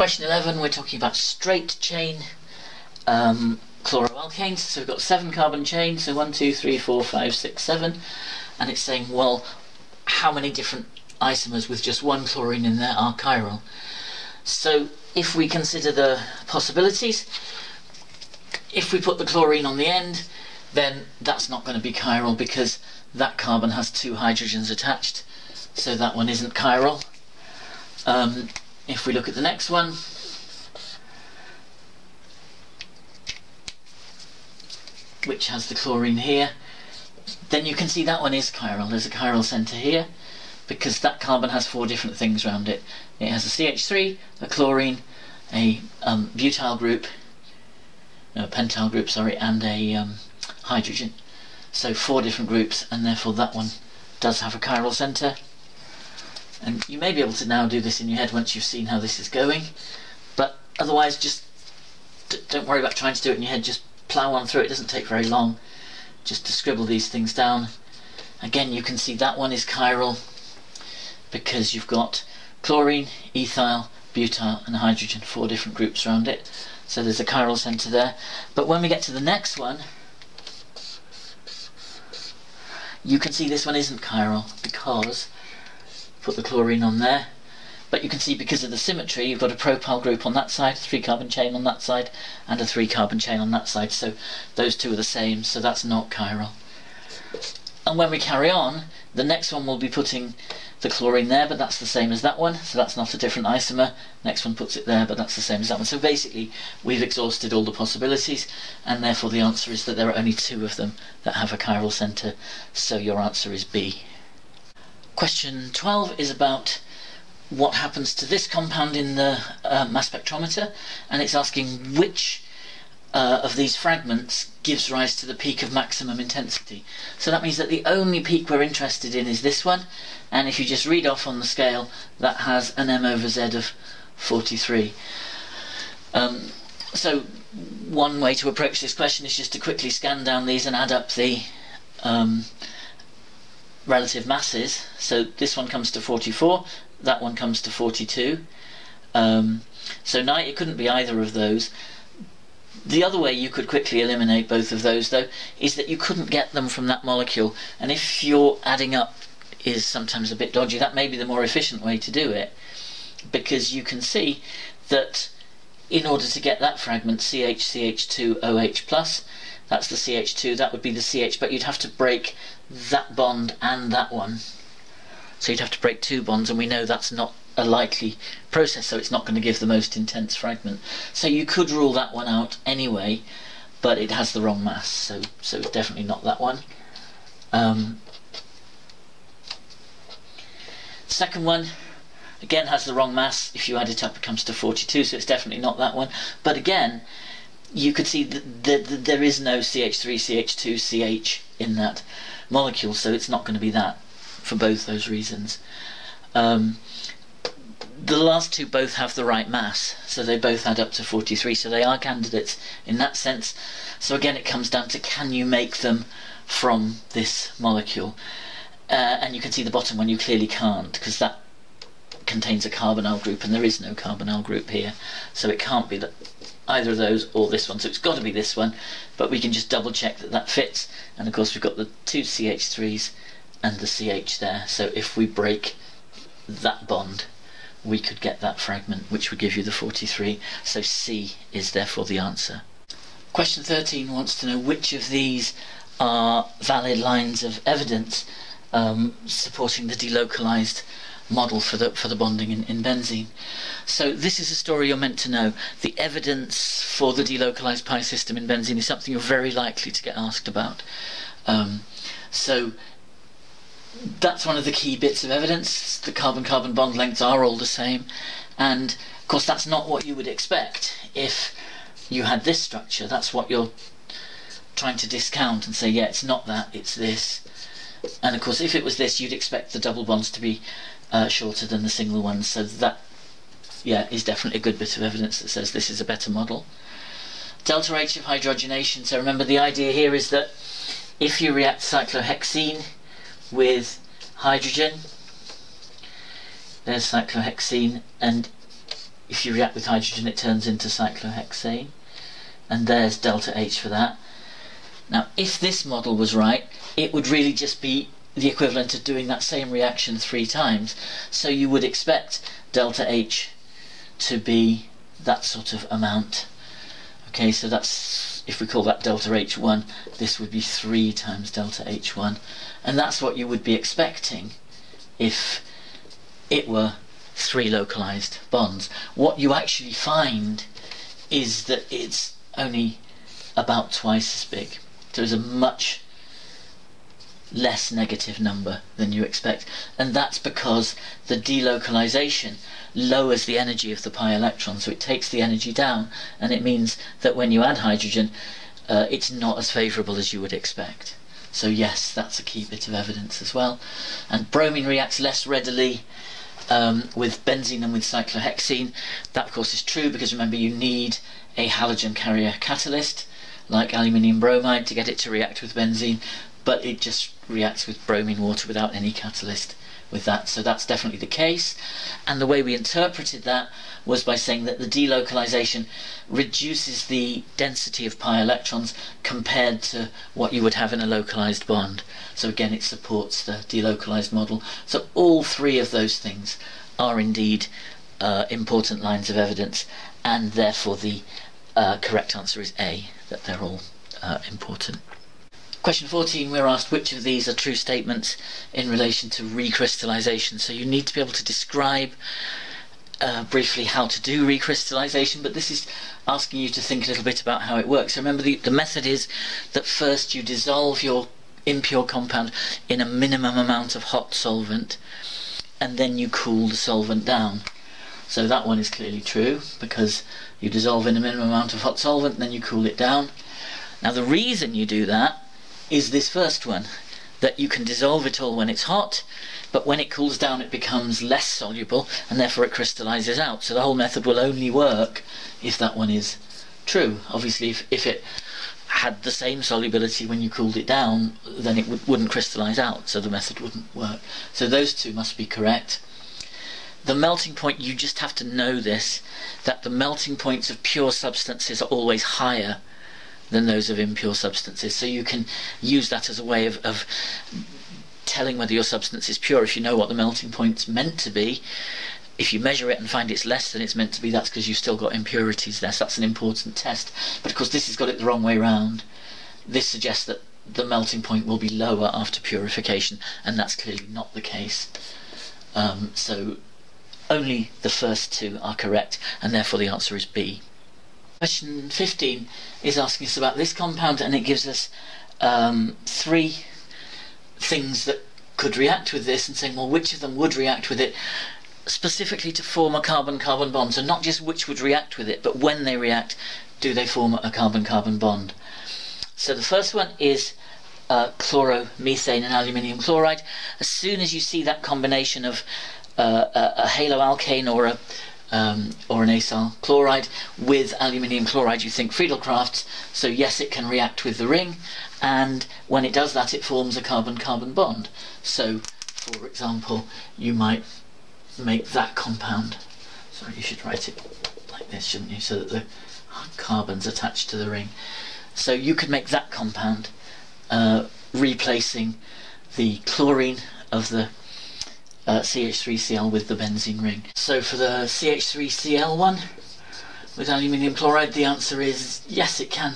Question 11, we're talking about straight chain um, chloroalkanes. So we've got seven carbon chains, so one, two, three, four, five, six, seven. And it's saying, well, how many different isomers with just one chlorine in there are chiral? So if we consider the possibilities, if we put the chlorine on the end, then that's not going to be chiral because that carbon has two hydrogens attached, so that one isn't chiral. Um, if we look at the next one, which has the chlorine here, then you can see that one is chiral. There's a chiral centre here because that carbon has four different things around it. It has a CH3, a chlorine, a um, butyl group, no, pentyl group, sorry, and a um, hydrogen. So four different groups, and therefore that one does have a chiral centre. And you may be able to now do this in your head once you've seen how this is going, but otherwise just don't worry about trying to do it in your head, just plough on through it, doesn't take very long just to scribble these things down. Again you can see that one is chiral because you've got chlorine, ethyl, butyl and hydrogen, four different groups around it. So there's a chiral centre there. But when we get to the next one, you can see this one isn't chiral because, put the chlorine on there, but you can see because of the symmetry you've got a propyl group on that side, a three carbon chain on that side, and a three carbon chain on that side, so those two are the same, so that's not chiral. And when we carry on, the next one will be putting the chlorine there, but that's the same as that one, so that's not a different isomer. Next one puts it there, but that's the same as that one. So basically, we've exhausted all the possibilities, and therefore the answer is that there are only two of them that have a chiral centre, so your answer is B. Question 12 is about what happens to this compound in the uh, mass spectrometer, and it's asking which uh, of these fragments gives rise to the peak of maximum intensity. So that means that the only peak we're interested in is this one, and if you just read off on the scale, that has an m over z of 43. Um, so one way to approach this question is just to quickly scan down these and add up the um, relative masses. So this one comes to 44, that one comes to 42. Um, so now it couldn't be either of those. The other way you could quickly eliminate both of those, though, is that you couldn't get them from that molecule. And if you're adding up is sometimes a bit dodgy, that may be the more efficient way to do it. Because you can see that in order to get that fragment, CHCH2OH+, that's the CH2, that would be the CH, but you'd have to break that bond and that one. So you'd have to break two bonds, and we know that's not a likely process, so it's not going to give the most intense fragment. So you could rule that one out anyway, but it has the wrong mass, so so it's definitely not that one. Um, second one, again has the wrong mass. If you add it up, it comes to 42, so it's definitely not that one. But again, you could see that, there is no CH3, CH2, CH in that molecule, so it's not going to be that for both those reasons. Um, the last two both have the right mass, so they both add up to 43, so they are candidates in that sense. So again, it comes down to can you make them from this molecule? Uh, and you can see the bottom one you clearly can't, because that contains a carbonyl group, and there is no carbonyl group here, so it can't be that either of those or this one, so it's got to be this one, but we can just double check that that fits, and of course we've got the two CH3s and the CH there, so if we break that bond, we could get that fragment which would give you the 43 so C is therefore the answer. Question 13 wants to know which of these are valid lines of evidence um, supporting the delocalized model for the for the bonding in, in benzene. So this is a story you're meant to know. The evidence for the delocalized pi system in benzene is something you're very likely to get asked about. Um, so that's one of the key bits of evidence. The carbon-carbon bond lengths are all the same, and of course that's not what you would expect if you had this structure. That's what you're trying to discount and say, yeah, it's not that, it's this. And of course, if it was this, you'd expect the double bonds to be uh, shorter than the single ones. So that, yeah, is definitely a good bit of evidence that says this is a better model. Delta H of hydrogenation. So remember, the idea here is that if you react cyclohexene with hydrogen. There's cyclohexene and if you react with hydrogen it turns into cyclohexane and there's delta H for that. Now if this model was right it would really just be the equivalent of doing that same reaction three times so you would expect delta H to be that sort of amount. Okay, so that's, if we call that delta H1, this would be 3 times delta H1. And that's what you would be expecting if it were three localized bonds. What you actually find is that it's only about twice as big. So it's a much less negative number than you expect. And that's because the delocalization lowers the energy of the pi electron, so it takes the energy down, and it means that when you add hydrogen, uh, it's not as favourable as you would expect. So yes, that's a key bit of evidence as well. And bromine reacts less readily um, with benzene than with cyclohexene. That of course is true because remember you need a halogen carrier catalyst like aluminium bromide to get it to react with benzene but it just reacts with bromine water without any catalyst with that. So that's definitely the case. And the way we interpreted that was by saying that the delocalization reduces the density of pi electrons compared to what you would have in a localized bond. So again, it supports the delocalized model. So all three of those things are indeed uh, important lines of evidence, and therefore the uh, correct answer is A, that they're all uh, important. Question 14, we're asked which of these are true statements in relation to recrystallization. So you need to be able to describe uh, briefly how to do recrystallization, but this is asking you to think a little bit about how it works. So remember, the, the method is that first you dissolve your impure compound in a minimum amount of hot solvent, and then you cool the solvent down. So that one is clearly true, because you dissolve in a minimum amount of hot solvent, and then you cool it down. Now the reason you do that is this first one that you can dissolve it all when it's hot but when it cools down it becomes less soluble and therefore it crystallizes out. So the whole method will only work if that one is true. Obviously if, if it had the same solubility when you cooled it down then it would, wouldn't crystallize out so the method wouldn't work. So those two must be correct. The melting point you just have to know this that the melting points of pure substances are always higher than those of impure substances. So you can use that as a way of, of telling whether your substance is pure if you know what the melting point's meant to be. If you measure it and find it's less than it's meant to be, that's because you've still got impurities there. So that's an important test. But of course, this has got it the wrong way round. This suggests that the melting point will be lower after purification, and that's clearly not the case. Um, so only the first two are correct, and therefore the answer is B. Question 15 is asking us about this compound and it gives us um, three things that could react with this and saying, well, which of them would react with it specifically to form a carbon-carbon bond. So not just which would react with it, but when they react, do they form a carbon-carbon bond. So the first one is uh, chloromethane and aluminium chloride. As soon as you see that combination of uh, a, a haloalkane or a um, or an acyl chloride. With aluminium chloride you think Friedel-Crafts so yes it can react with the ring and when it does that it forms a carbon-carbon bond. So for example you might make that compound. Sorry you should write it like this shouldn't you? So that the carbon's attached to the ring. So you could make that compound uh, replacing the chlorine of the uh, CH3Cl with the benzene ring. So for the CH3Cl one with aluminium chloride the answer is yes it can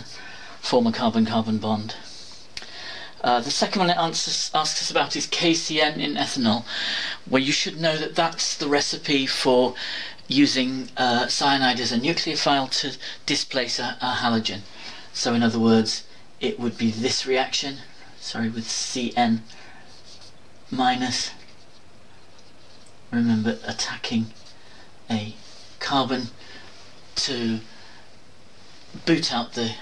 form a carbon-carbon bond. Uh, the second one it answers, asks us about is KCN in ethanol where you should know that that's the recipe for using uh, cyanide as a nucleophile to displace a, a halogen. So in other words it would be this reaction, sorry with CN minus remember attacking a carbon to boot out the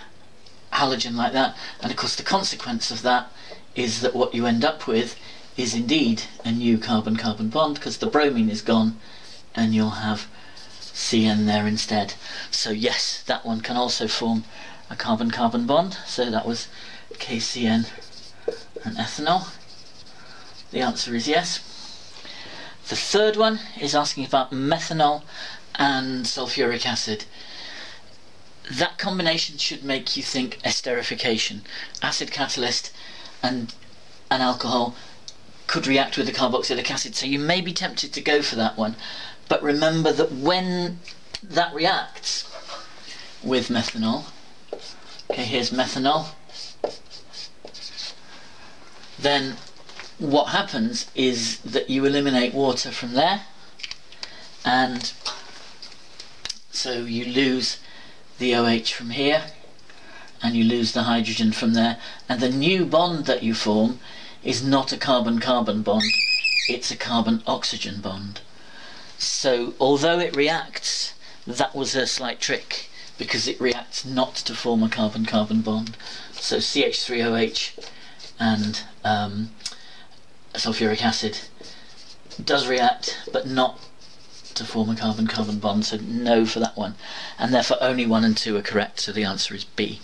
halogen like that and of course the consequence of that is that what you end up with is indeed a new carbon-carbon bond because the bromine is gone and you'll have CN there instead. So yes, that one can also form a carbon-carbon bond. So that was KCN and ethanol. The answer is yes. The third one is asking about methanol and sulfuric acid. That combination should make you think esterification. Acid catalyst and an alcohol could react with the carboxylic acid, so you may be tempted to go for that one. But remember that when that reacts with methanol, okay, here's methanol, then what happens is that you eliminate water from there and so you lose the OH from here and you lose the hydrogen from there. And the new bond that you form is not a carbon-carbon bond it's a carbon-oxygen bond. So although it reacts that was a slight trick because it reacts not to form a carbon-carbon bond. So CH3OH and um, sulfuric acid does react but not to form a carbon-carbon bond so no for that one. And therefore only 1 and 2 are correct so the answer is B